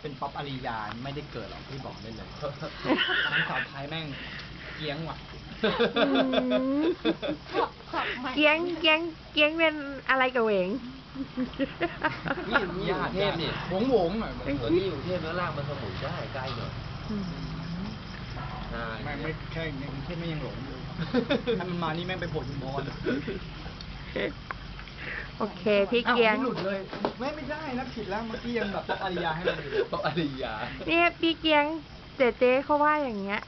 เป็นป๊อปอาริยาไม่ได้เกิดหรอกที่บอกได้เลยนางสาวไทยแม่งเกี้ยงว่ะอืมเกียงเกียงเกียงเป็นอะไรกับเหวง นี่นี่อยู่กรุงเทพนี่หวงหวงๆหน่อยเออนี่อยู่กรุงเทพแล้วลากมาสมุยได้ใกล้หน่อยอืมอ่าแม่งไม่แค่ในกรุงเทพไม่ยังหลงอยู่ถ้ามันมานี่แม่งไปโผล่ชุมพร โอเค พี่เกียง อ้าวไม่หลุดเลย ไม่ไม่ได้นะผิดแล้วเมื่อกี้ยังแบบป๊อปอาริยาให้มันอยู่เลยเพราะอริยา เนี่ยพี่เกียงเจ๊เจ๊เขาว่าอย่างเงี้ย